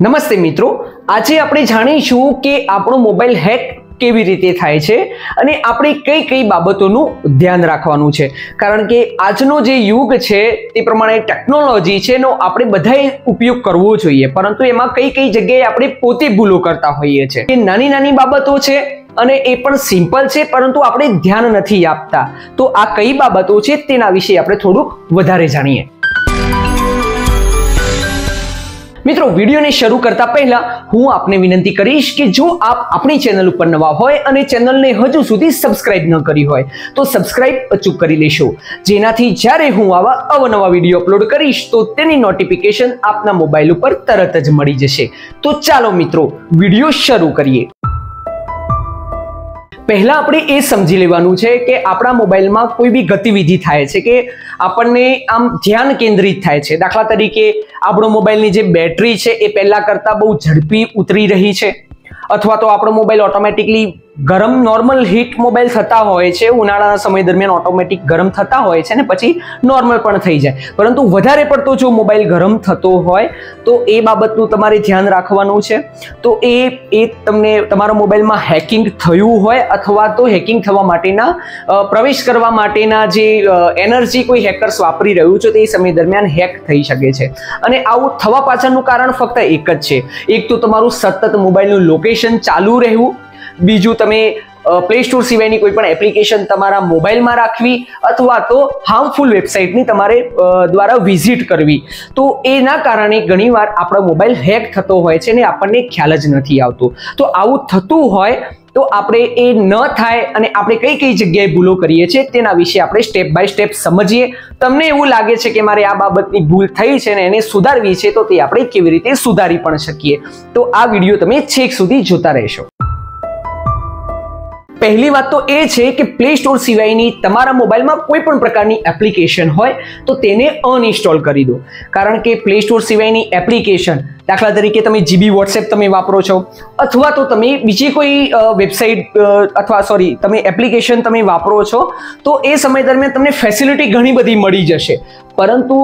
નમસ્તે મિત્રો, આજે આપણે જાણીશું કે આપણો મોબાઈલ હેક કેવી રીતે થાય છે અને આપણે કઈ કઈ બાબતોનું ધ્યાન રાખવાનું છે. કારણ કે આજનો જે યુગ છે, તે પ્રમાણે ટેકનોલોજી છે એનો આપણે બધાએ ઉપયોગ કરવો જોઈએ. પરંતુ એમાં કઈ કઈ જગ્યાએ આપણે પોતે ભૂલો કરતા હોઈએ છીએ એ નાની નાની બાબતો છે અને એ પણ સિમ્પલ છે, પરંતુ આપણે ધ્યાન નથી આપતા. તો આ કઈ બાબતો છે તેના વિશે આપણે થોડુંક વધારે જાણીએ. મિત્રો, વિડીયોને શરૂ કરતા પહેલા હું આપને વિનંતી કરીશ કે જો આપ આપણી ચેનલ ઉપર નવા હોય અને ચેનલને હજુ સુધી સબસ્ક્રાઇબ ન કરી હોય, તો સબસ્ક્રાઇબ અચૂક કરી લેશો. જેનાથી જ્યારે હું આવા અવનવા વીડિયો અપલોડ કરીશ, તો તેની નોટિફિકેશન આપના મોબાઈલ ઉપર તરત જ મળી જશે. તો ચાલો મિત્રો, વીડિયો શરૂ કરીએ. પહેલા આપણે એ સમજી લેવાનું છે કે આપણા મોબાઈલમાં કોઈ બી ગતિવિધિ થાય છે કે આપણને આમ ધ્યાન કેન્દ્રિત થાય છે. દાખલા તરીકે આપણો મોબાઈલની જે બેટરી છે એ પહેલા કરતાં બહુ ઝડપી ઉતરી રહી છે. અથવા તો આપણો મોબાઈલ ઓટોમેટિકલી ગરમ નોર્મલ હીટ મોબાઈલ થતા હોય છે, ઉનાળાના સમય દરમિયાન ઓટોમેટિક ગરમ થતા હોય છે ને પછી નોર્મલ પણ થઈ જાય. પરંતુ વધારે પડતો જો મોબાઈલ ગરમ થતો હોય, તો એ બાબતનું તમારે ધ્યાન રાખવાનું છે. તો એ એ તમને તમારા મોબાઈલમાં હેકિંગ થયું હોય અથવા તો હેકિંગ થવા માટેના પ્રવેશ કરવા માટેના જે એનર્જી કોઈ હેકર્સ વાપરી રહ્યું છે, તે સમય દરમિયાન હેક થઈ શકે છે. અને આવું થવા પાછળનું કારણ ફક્ત એક જ છે. એક તો તમારું સતત મોબાઈલનું લોકેશન ચાલુ રહેવું બીજું તમે પ્લે સ્ટોર સિવાયની કોઈ પણ એપ્લિકેશન તમારા મોબાઈલમાં રાખવી અથવા તો હાર્મફુલ વેબસાઇટની તમારે દ્વારા વિઝિટ કરવી. તો એના કારણે ઘણીવાર આપણો મોબાઈલ હેક થતો હોય છે ને આપણને ખ્યાલ જ નથી આવતો. તો આવું થતું હોય તો આપણે એ ન થાય અને આપણે કઈ કઈ જગ્યાએ ભૂલો કરીએ છીએ તેના વિશે આપણે સ્ટેપ બાય સ્ટેપ સમજીએ. તમને એવું લાગે છે કે મારે આ બાબતની ભૂલ થઈ છે ને એને સુધારવી છે તો તે આપણે કેવી રીતે સુધારી પણ શકીએ. તો આ વીડિયો તમે છેક સુધી જોતા રહેશો. પહેલી વાત તો એ છે કે પ્લે સ્ટોર સિવાયની તમારા મોબાઈલમાં કોઈ પણ પ્રકારની એપ્લિકેશન હોય, તો તેને અનઇન્સ્ટોલ કરી દો. કારણ કે પ્લે સ્ટોર સિવાયની એપ્લિકેશન દાખલા તરીકે તમે જીબી વોટ્સએપ તમે વાપરો છો, અથવા તો તમે બીજી કોઈ વેબસાઇટ અથવા સોરી તમે એપ્લિકેશન તમે વાપરો છો, તો એ સમય દરમિયાન તમને ફેસિલિટી ઘણી બધી મળી જશે. પરંતુ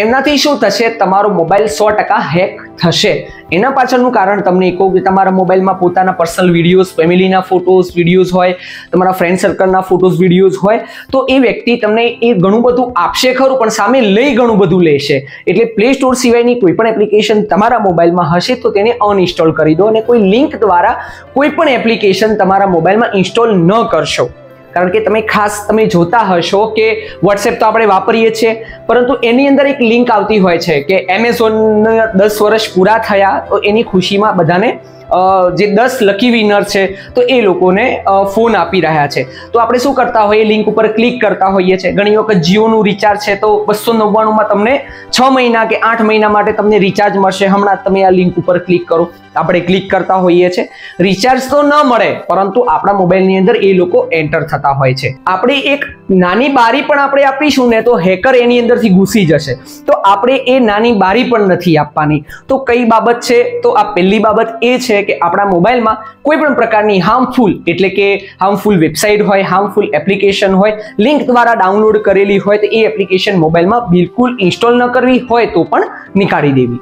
એમનાથી શું થશે? તમારો મોબાઈલ સો ટકા હેક થશે. એના પાછળનું કારણ તમને કહું કે તમારા મોબાઈલમાં પોતાના પર્સનલ વિડીયોઝ ફેમિલીના ફોટોઝ વિડીયોઝ હોય, તમારા ફ્રેન્ડ સર્કલના ફોટોઝ વિડીયોઝ હોય, તો એ વ્યક્તિ તમને એ ઘણું બધું આપશે ખરું, પણ સામે લઈ ઘણું બધું લેશે. એટલે પ્લે સ્ટોર સિવાયની કોઈ પણ એપ્લિકેશન તમારા મોબાઈલમાં હશે તો તેને અનઇન્સ્ટોલ કરી દો અને કોઈ લિંક દ્વારા કોઈ પણ એપ્લિકેશન તમારા મોબાઈલમાં ઇન્સ્ટોલ ન કરશો. કારણ કે તમે ખાસ તમે જોતા હશો કે વોટ્સએપ તો આપણે વાપરીએ છીએ, પરંતુ એની અંદર એક લિંક આવતી હોય છે કે એમેઝોન દસ વર્ષ પૂરા થયા તો એની ખુશીમાં બધાને જે દસ લકી વિનર છે, તો એ લોકોને ફોન આપી રહ્યા છે. તો આપણે શું કરતા હોઈએ? લિંક ઉપર ક્લિક કરતા હોઈએ છીએ ઘણી વખત જીઓનું રિચાર્જ છે, તો બસો નવ્વાણુંમાં તમને છ મહિના કે આઠ મહિના માટે તમને રિચાર્જ મળશે. હમણાં તમે આ લિંક ઉપર ક્લિક કરો. આપણે ક્લિક કરતા હોઈએ છીએ. રિચાર્જ તો ન મળે, પરંતુ આપણા મોબાઈલની અંદર એ લોકો એન્ટર થતા હોય છે. આપણે એક નાની બારી પણ આપણે આપીશું ને તો હેકર એની અંદરથી ઘૂસી જશે. તો આપણે એ નાની બારી પણ નથી આપવાની. તો કઈ બાબત છે? તો આ પહેલી બાબત એ છે કે આપણા મોબાઈલમાં કોઈ પણ પ્રકારની હાર્મફુલ એટલે કે હાર્મફુલ વેબસાઇટ હોય હાર્મફુલ એપ્લિકેશન હોય લિંક દ્વારા ડાઉનલોડ કરેલી હોય, તો એ એપ્લિકેશન મોબાઈલમાં બિલકુલ ઇન્સ્ટોલ ન કરવી હોય તો પણ નીકાળી દેવી.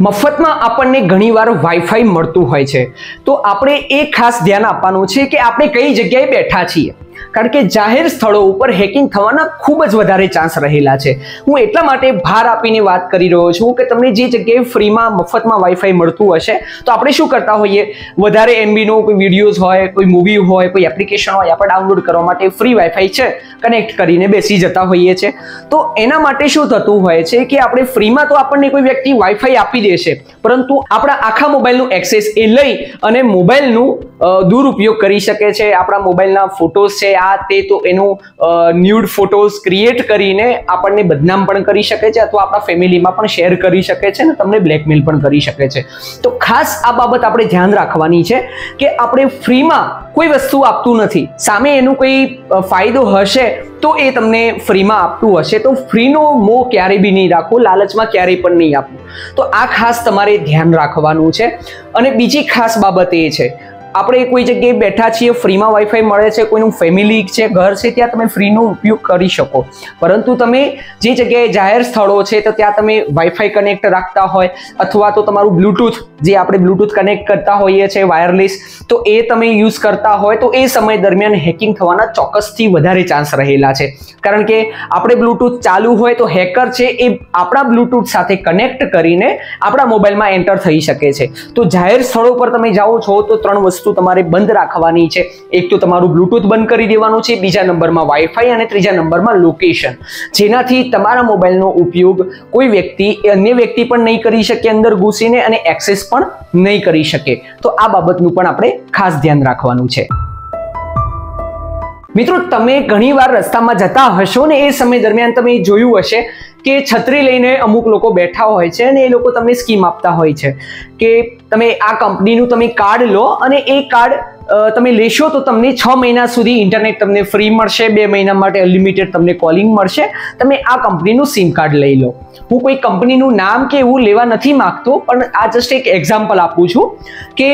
મફતમાં આપણને ઘણીવાર વાઈફાઈ મળતું હોય છે. તો આપણે એ ખાસ ધ્યાન આપવાનું છે કે આપણે કઈ જગ્યાએ બેઠા છીએ? કારણ કે જાહેર સ્થળો ઉપર હેકિંગ થવાના ખૂબ જ વધારે ચાન્સ રહેલા છે. હું એટલા માટે ભાર આપીને વાત કરી રહ્યો છું કે તમને જે જગ્યાએ ફ્રીમાં મફતમાં વાઈફાઈ મળતું હશે, તો આપણે શું કરતા હોઈએ? વધારે એમબીનો કોઈ વિડીયોઝ હોય, કોઈ મૂવી હોય, કોઈ એપ્લિકેશન હોય, આપણે ડાઉનલોડ કરવા માટે ફ્રી વાઈફાઈ છે કનેક્ટ કરીને બેસી જતા હોઈએ છીએ. તો એના માટે શું થતું હોય છે કે આપણે ફ્રીમાં તો આપણને કોઈ વ્યક્તિ વાઈફાઈ આપી દેશે, પરંતુ આપણા આખા મોબાઈલનું એક્સેસ એ લઈ અને મોબાઈલનું દુરુપયોગ કરી શકે છે. આપણા મોબાઈલના ફોટોઝ છે, આ તે તો એનું ન્યૂડ ફોટોઝ ક્રિએટ કરીને આપણને બદનામ પણ કરી શકે છે અથવા આપણા ફેમિલીમાં પણ શેર કરી શકે છે ને તમને બ્લેકમેલ પણ કરી શકે છે. તો ખાસ આ બાબત આપણે ધ્યાન રાખવાની છે કે આપણે ફ્રીમાં કોઈ વસ્તુ આપતું નથી. સામે એનું કોઈ ફાયદો હશે તો એ તમને ફ્રીમાં આપતું હશે. તો ફ્રીનો મોહ ક્યારેય બી નહીં રાખવું, લાલચમાં ક્યારેય પણ નહીં આપવું. તો આ ખાસ તમારે ધ્યાન રાખવાનું છે. અને બીજી ખાસ બાબત એ છે આપણે કોઈ જગ્યાએ બેઠા છીએ, ફ્રીમાં વાઈફાઈ મળે છે, કોઈનું ફેમિલી છે, ઘર છે, ત્યાં તમે ફ્રીનો ઉપયોગ કરી શકો. પરંતુ તમે જે જગ્યાએ જાહેર સ્થળો છે, તો ત્યાં તમે વાઈફાઈ કનેક્ટ રાખતા હોય, અથવા તો તમારું બ્લૂટૂથ જે આપણે બ્લૂટૂથ કનેક્ટ કરતા હોઈએ છીએ વાયરલેસ તો એ તમે યુઝ કરતા હોય, તો એ સમય દરમિયાન હેકિંગ થવાના ચોક્કસથી વધારે ચાન્સ રહેલા છે. કારણ કે આપણે બ્લૂટૂથ ચાલુ હોય, તો હેકર છે, એ આપણા બ્લૂટૂથ સાથે કનેક્ટ કરીને આપણા મોબાઈલમાં એન્ટર થઈ શકે છે. તો જાહેર સ્થળો પર તમે જાઓ છો, તો ત્રણ વસ્તુ તમારે બંધ રાખવાની છે. એક તો તમારું બ્લૂટૂથ બંધ કરી દેવાનું છે, બીજા નંબરમાં વાઈફાઈ અને ત્રીજા નંબરમાં લોકેશન જેનાથી તમારા મોબાઈલનો ઉપયોગ કોઈ વ્યક્તિ, અન્ય વ્યક્તિ પણ નહીં કરી શકે અંદર ઘૂસીને અને એક્સેસ પણ નહીં કરી શકે. તો આ બાબતનું પણ આપણે ખાસ ધ્યાન રાખવાનું છે. મિત્રો, તમે ઘણીવાર રસ્તામાં જતા હશો ને એ સમય દરમિયાન તમે જોયું હશે કે છત્રી લઈને અમુક લોકો બેઠા હોય છે અને એ લોકો તમને સ્કીમ આપતા હોય છે કે તમે આ કંપનીનું તમે કાર્ડ લો અને એ કાર્ડ તમે લેશો તો તમને છ મહિના સુધી ઇન્ટરનેટ તમને ફ્રી મળશે, બે મહિના માટે અનલિમિટેડ તમને કોલિંગ મળશે. તમે આ કંપનીનું સિમ કાર્ડ લઈ લો. હું કોઈ કંપનીનું નામ કે એવું લેવા નથી માગતો, પણ આ જસ્ટ એક એક્ઝામ્પલ આપું છું કે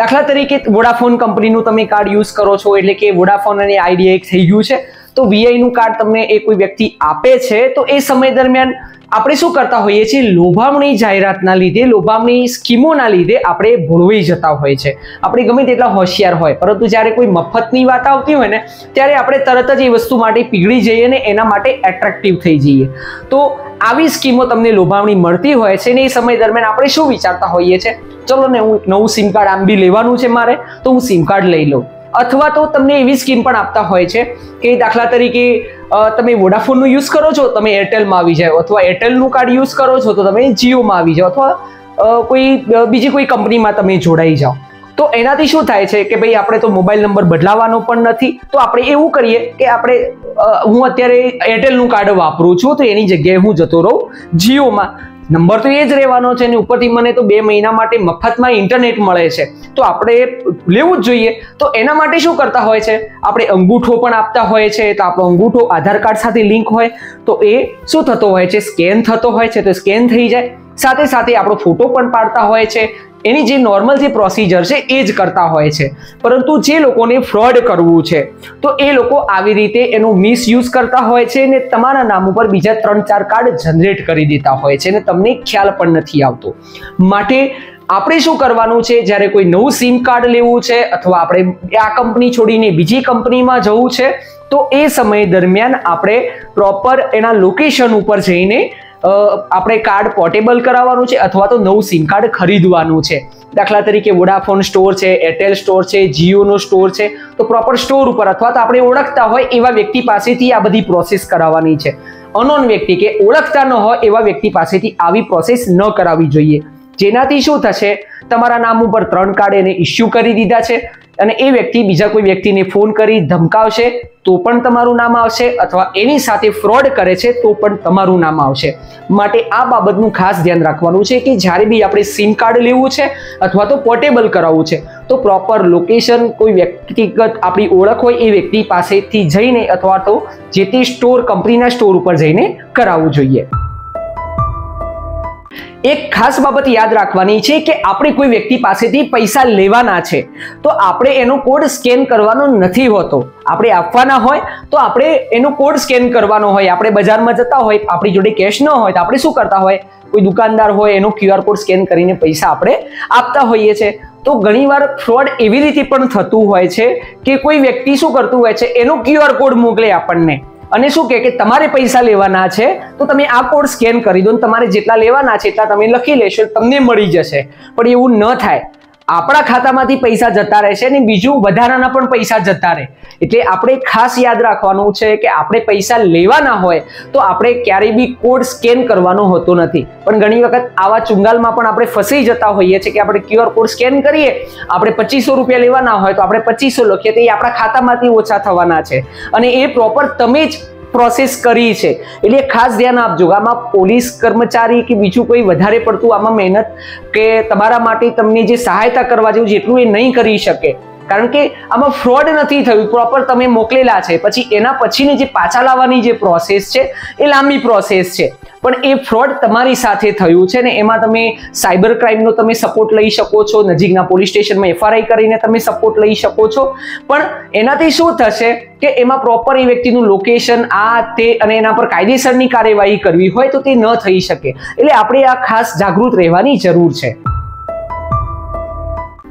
દાખલા તરીકે વોડાફોન કંપનીનું તમે કાર્ડ યુઝ કરો છો, એટલે કે વોડાફોન અને આઈડિયા એક થઈ ગયું છે. તો વીઆઈનું કાર્ડ તમને એ કોઈ વ્યક્તિ આપે છે, તો એ સમય દરમિયાન આપણે શું કરતા હોઈએ છીએ? લોભામણી જાહેરાતના લીધે, લોભામણી સ્કીમોના લીધે આપણે ભોળવાઈ જતા હોય છે આપણે ગમે તેટલા હોશિયાર હોય, પરંતુ જ્યારે કોઈ મફતની વાત આવતી હોય ને, ત્યારે આપણે તરત જ એ વસ્તુ માટે પીગળી જઈએ ને એના માટે એટ્રેક્ટિવ થઈ જઈએ. તો આવી સ્કીમો તમને લોભામણી મળતી હોય છે ને એ સમય દરમિયાન આપણે શું વિચારતા હોઈએ છીએ? ચલો ને હું નવું સિમ કાર્ડ આમ બી લેવાનું છે મારે, તો હું સિમ કાર્ડ લઈ લઉં. અથવા તો તમને એવી સ્કીમ પણ આપતા હોય છે કે દાખલા તરીકે તમે વોડાફોનનું યુઝ કરો છો, તમે એરટેલમાં આવી જાઓ, અથવા એરટેલનું કાર્ડ યુઝ કરો છો, તો તમે જીઓમાં આવી જાઓ, અથવા કોઈ બીજી કોઈ કંપનીમાં તમે જોડાઈ જાઓ. તો એનાથી શું થાય છે કે ભાઈ આપણે તો મોબાઈલ નંબર બદલાવાનો પણ નથી, તો આપણે એવું કરીએ કે આપણે હું અત્યારે એરટેલનું કાર્ડ વાપરું છું, તો એની જગ્યાએ હું જતો રહું જીઓમાં. નંબર તો એ જ રહેવાનો છે અને ઉપરથી મને તો બે મહિના માટે મફતમાં ઇન્ટરનેટ મળે છે. તો આપણે લેવું જ જોઈએ. તો એના માટે શું કરતા હોય છે? આપણે અંગૂઠો પણ આપતા હોય છે. તો આપણો અંગૂઠો આધાર કાર્ડ સાથે લિંક હોય. તો એ શું થતો હોય છે? સ્કેન થતો હોય છે. તો સ્કેન થઈ જાય. સાથે સાથે આપણો ફોટો પણ પાડતા હોય છે. એની જે નોર્મલ જે પ્રોસિજર છે, એ જ કરતા હોય છે. પરંતુ જે લોકોને ફ્રોડ કરવું છે, તો એ લોકો આવી રીતે એનો મિસયુઝ કરતા હોય છે ને તમારા નામ ઉપર બીજા ત્રણ ચાર કાર્ડ જનરેટ કરી દેતા હોય છે ને તમને ખ્યાલ પણ નથી આવતો. માટે આપણે શું કરવાનું છે, જ્યારે કોઈ નવું સિમ કાર્ડ લેવું છે અથવા આપણે આ કંપની છોડીને બીજી કંપનીમાં જવું છે, તો એ સમય દરમિયાન આપણે પ્રોપર એના લોકેશન ઉપર જઈને આપણે કાર્ડ પોર્ટેબલ કરાવવાનું છે અથવા તો નવું સિમ કાર્ડ ખરીદવાનું છે. દાખલા તરીકે વોડાફોન સ્ટોર છે એરટેલ સ્ટોર છે જીઓનો સ્ટોર છે. તો પ્રોપર સ્ટોર ઉપર અથવા તો આપણે ઓળખતા હોય એવા વ્યક્તિ પાસેથી આ બધી પ્રોસેસ કરાવવાની છે. અનોન વ્યક્તિ કે ઓળખતા ન હોય એવા વ્યક્તિ પાસેથી આવી પ્રોસેસ ન કરાવવી જોઈએ. જેનાથી શું થશે? તમારા નામ ઉપર ત્રણ કાર્ડ એને ઇસ્યુ કરી દીધા છે અને એ વ્યક્તિ બીજા કોઈ વ્યક્તિને ફોન કરી ધમકાવશે તો પણ તમારું નામ આવશે અથવા એની સાથે ફ્રોડ કરે છે તો પણ તમારું નામ આવશે. માટે આ બાબતનું ખાસ ધ્યાન રાખવાનું છે કે જ્યારે બી આપણે સિમ કાર્ડ લેવું છે અથવા તો પોર્ટેબલ કરાવવું છે, તો પ્રોપર લોકેશન કોઈ વ્યક્તિગત આપણી ઓળખ હોય એ વ્યક્તિ પાસેથી જઈને અથવા તો જે તે સ્ટોર કંપનીના સ્ટોર ઉપર જઈને કરાવવું જોઈએ. એક ખાસ બાબત યાદ રાખવાની છે કે આપણે કોઈ વ્યક્તિ પાસેથી પૈસા લેવાના છે, તો આપણે એનો કોડ સ્કેન કરવાનો નથી હોતો. આપણે આપવાના હોય, તો આપણે એનો કોડ સ્કેન કરવાનો હોય. આપણે બજારમાં જતા હોય, આપણી જોડે કેશ ન હોય, તો આપણે શું કરતા હોય? કોઈ દુકાનદાર હોય, એનો ક્યુઆર કોડ સ્કેન કરીને પૈસા આપણે આપતા હોઈએ છીએ તો ઘણીવાર ફ્રોડ એવી રીતે પણ થતું હોય છે કે કોઈ વ્યક્તિ શું કરતું હોય છે? એનો ક્યુઆર કોડ મોકલે આપણને. અને શું કે તમારે પૈસા લેવાના છે, તો તમે આ કોડ સ્કેન કરી દો તમારે જેટલા લેવાના છે એટલા તમે લખી લેશો, તમને મળી જશે. પણ એવું ન થાય. આપણા ખાતામાંથી પૈસા જતા રહેશે અને બીજું વધારાના પણ પૈસા જતા રહે. એટલે આપણે ખાસ યાદ રાખવાનું છે કે આપણે પૈસા લેવાના હોય તો આપણે ક્યારેય બી કોડ સ્કેન કરવાનો હોતો નથી. પણ ઘણી વખત આવા ચુંગાલમાં પણ આપણે ફસાઈ જતા હોઈએ છીએ કે આપણે ક્યુઆર કોડ સ્કેન કરીએ, આપણે પચીસો રૂપિયા લેવાના હોય તો આપણે પચીસો લખીએ, તો એ આપણા ખાતામાંથી ઓછા થવાના છે. અને એ પ્રોપર તમે જ પ્રોસેસ કરી છે. એટલે ખાસ ધ્યાન આપજો આમાં પોલીસ કર્મચારી કે બીજું કોઈ વધારે પડતું આમાં મહેનત કે તમારા માટે તમને જે સહાયતા કરવા જેવું જેટલું એ નહીં કરી શકે. કારણ કે આમાં ફ્રોડ નથી થયું પ્રોપર તમે મોકલેલા છે. પછી એના પછીની જે પાછા લાવવાની જે પ્રોસેસ છે, એ લાંબી પ્રોસેસ છે. પણ એ ફ્રોડ તમારી સાથે થયું છે ને એમાં તમે સાયબર ક્રાઇમનો તમે સપોર્ટ લઈ શકો છો, નજીકના પોલીસ સ્ટેશનમાં એફઆરઆઈ કરીને તમે સપોર્ટ લઈ શકો છો. પણ એનાથી શું થશે કે એમાં પ્રોપર એ વ્યક્તિનું લોકેશન આ તે અને એના પર કાયદેસરની કાર્યવાહી કરવી હોય તો તે ન થઈ શકે. એટલે આપણે આ ખાસ જાગૃત રહેવાની જરૂર છે.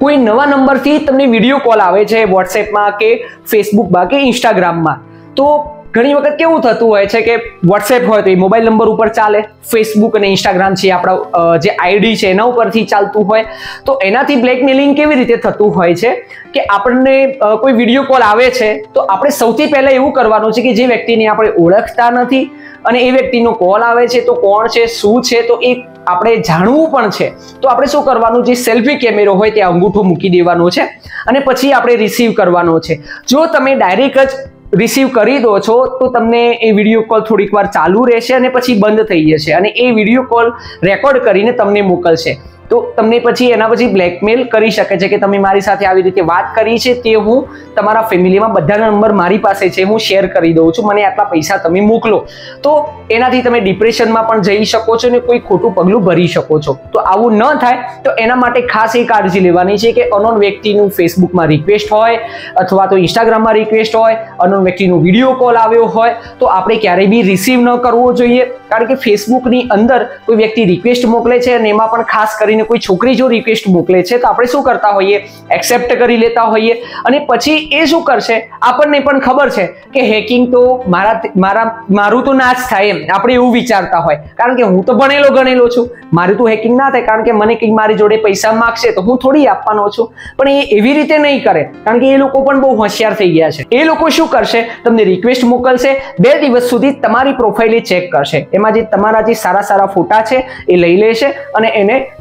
કોઈ નવા નંબરથી તમને વીડિયો કોલ આવે છે વોટ્સએપમાં કે ફેસબુકમાં કે ઇન્સ્ટાગ્રામમાં તો ઘણી વખત કેવું થતું હોય છે કે વોટ્સએપ હોય તો એ મોબાઈલ નંબર ઉપર ચાલે ફેસબુક અને ઇન્સ્ટાગ્રામ છે આપણા જે આઈડી છે એના ઉપરથી ચાલતું હોય. તો એનાથી બ્લેકમેલિંગ કેવી રીતે થતું હોય છે કે આપણને કોઈ વીડિયો કોલ આવે છે, તો આપણે સૌથી પહેલાં એવું કરવાનું છે કે જે વ્યક્તિને આપણે ઓળખતા નથી અને એ વ્યક્તિનો કોલ આવે છે, તો કોણ છે, શું છે, તો એ આપણે જાણવું પણ છે. તો આપણે શું કરવાનું? જે સેલ્ફી કેમેરો હોય ત્યાં અંગૂઠો મૂકી દેવાનો છે અને પછી આપણે રિસીવ કરવાનો છે. જો તમે ડાયરેક્ટ જ રિસીવ કરી દો છો, તો તમને એ વીડિયો કોલ થોડીક વાર ચાલુ રહેશે અને પછી બંધ થઈ જશે. અને એ વીડિયો કોલ રેકોર્ડ કરીને તમને મોકલશે. તો તમને પછી એના પછી બ્લેકમેલ કરી શકે છે કે તમે મારી સાથે આવી રીતે વાત કરી છે તે હું તમારા ફેમિલીમાં બધાના નંબર મારી પાસે છે, હું શેર કરી દઉં છું, મને આટલા પૈસા તમે મોકલો. તો એનાથી તમે ડિપ્રેશનમાં પણ જઈ શકો છો ને કોઈ ખોટું પગલું ભરી શકો છો. તો આવું ન થાય, તો એના માટે ખાસ એ કાળજી લેવાની છે કે અનોન વ્યક્તિનું ફેસબુકમાં રિક્વેસ્ટ હોય અથવા તો ઇન્સ્ટાગ્રામમાં રિક્વેસ્ટ હોય, અનોન વ્યક્તિનો વીડિયો કોલ આવ્યો હોય, તો આપણે ક્યારેય બી રિસીવ ન કરવો જોઈએ. કારણ કે ફેસબુકની અંદર કોઈ વ્યક્તિ રિક્વેસ્ટ મોકલે છે અને એમાં પણ ખાસ કરીને કરીને કોઈ છોકરી જો રિક્વેસ્ટ મોકલે છે, તો આપણે શું કરતા હોઈએ? એક્સેપ્ટ કરી લેતા હોઈએ. અને પછી એ શું કરશે? આપણને પણ ખબર છે કે હેકિંગ તો મારા મારા, મારું તો ના જ થાય એમ. આપણે એવું વિચારતા હોય. કારણ કે હું તો ભણેલો ગણેલો છું. મારું તો હેકિંગ ના થાય. કારણ કે મને કંઈક મારી જોડે પૈસા માગશે તો હું થોડી આપવાનો છું. પણ એ એવી રીતે નહીં કરે. કારણ કે એ લોકો પણ બહુ હોશિયાર થઈ ગયા છે. એ લોકો શું કરશે? તમને રિક્વેસ્ટ મોકલશે. બે દિવસ સુધી તમારી પ્રોફાઇલ ચેક કરશે. એમાં જે તમારા જે સારા સારા ફોટા છે, એ લઈ લેશે અને એને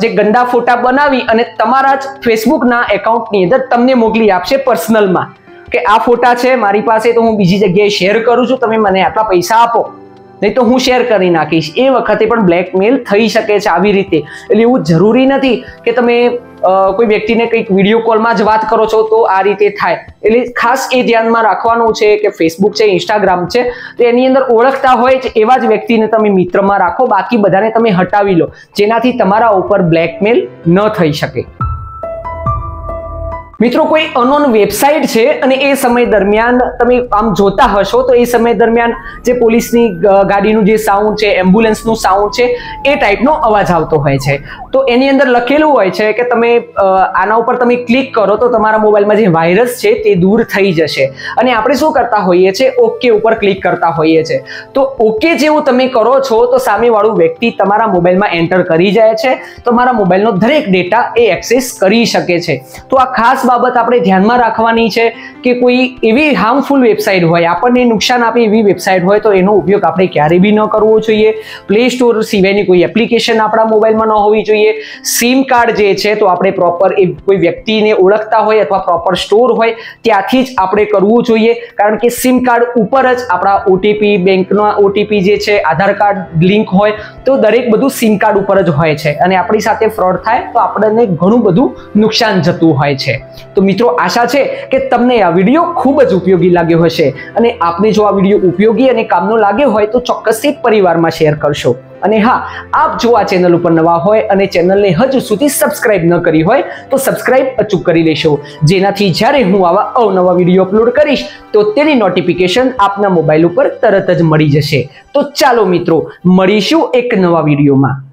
જે ગંદા ફોટા બનાવી અને તમારા જ ફેસબુકના એકાઉન્ટની અંદર તમને મોકલી આપશે પર્સનલમાં. કે આ ફોટા છે, મારી પાસે, તો હું બીજી જગ્યાએ શેર કરું છું, તમે મને આટલા પૈસા આપો. નહીં તો હું શેર કરી નાખીશ. એ વખતે પણ બ્લેકમેલ થઈ શકે છે આવી રીતે. એટલે એવું જરૂરી નથી કે તમે કોઈ વ્યક્તિને કંઈક વીડિયો કોલમાં જ વાત કરો છો તો આ રીતે થાય. એટલે ખાસ એ ધ્યાનમાં રાખવાનું છે કે ફેસબુક છે ઇન્સ્ટાગ્રામ છે, તો એની અંદર ઓળખતા હોય જ એવા જ વ્યક્તિને તમે મિત્રમાં રાખો. બાકી બધાને તમે હટાવી લો. જેનાથી તમારા ઉપર બ્લેકમેલ ન થઈ શકે. મિત્રો, કોઈ અનોન વેબસાઇટ છે અને એ સમય દરમિયાન તમે આમ જોતા હશો, તો એ સમય દરમિયાન જે પોલીસની ગાડીનું જે સાઉન્ડ છે એમ્બ્યુલન્સનું સાઉન્ડ છે, એ ટાઈપનો અવાજ આવતો હોય છે. તો એની અંદર લખેલું હોય છે કે તમે આના ઉપર તમે ક્લિક કરો તો તમારા મોબાઈલમાં જે વાયરસ છે તે દૂર થઈ જશે. અને આપણે શું કરતા હોઈએ છીએ ઓકે ઉપર ક્લિક કરતા હોઈએ છીએ તો ઓકે જેવું તમે કરો છો તો સામેવાળું વ્યક્તિ તમારા મોબાઈલમાં એન્ટર કરી જાય છે. તમારા મોબાઈલનો દરેક ડેટા એ એક્સેસ કરી શકે છે. તો આ ખાસ બાબત આપણે ધ્યાનમાં રાખવાની છે કે કોઈ એવી હાર્મફુલ વેબસાઇટ હોય, આપણને નુકસાન આપે એવી વેબસાઇટ હોય, તો એનો ઉપયોગ આપણે ક્યારેય બી ન કરવો જોઈએ. પ્લે સ્ટોર સિવાયની કોઈ એપ્લિકેશન આપણા મોબાઈલમાં ન હોવી જોઈએ. સિમ કાર્ડ જે છે, તો આપણે પ્રોપર એ કોઈ વ્યક્તિને ઓળખતા હોય અથવા પ્રોપર સ્ટોર હોય, ત્યાંથી જ આપણે કરવું જોઈએ. કારણ કે સિમ કાર્ડ ઉપર જ આપણા ઓટીપી બેંકના ઓટીપી જે છે, આધાર કાર્ડ લિંક હોય, તો દરેક બધું સિમ કાર્ડ ઉપર જ હોય છે. અને આપણી સાથે ફ્રોડ થાય, તો આપણને ઘણું બધું નુકસાન જતું હોય છે. તો મિત્રો આશા છે કે તમને આ વીડિયો ખૂબ જ ઉપયોગી લાગ્યો હશે. અને આપને જો આ વીડિયો ઉપયોગી અને કામનો લાગ્યો હોય તો ચોક્કસથી પરિવારમાં શેર કરશો. અને હા, આપ જો આ ચેનલ ઉપર નવા હોય અને ચેનલને હજુ સુધી સબસ્ક્રાઇબ ન કરી હોય તો સબસ્ક્રાઇબ અચૂક કરી લેશો. જેનાથી જ્યારે હું આવા અવનવા વીડિયો અપલોડ કરીશ, તો તેની નોટિફિકેશન આપના મોબાઈલ ઉપર તરત જ મળી જશે. તો ચાલો મિત્રો, મળીશું એક નવા વિડીયોમાં.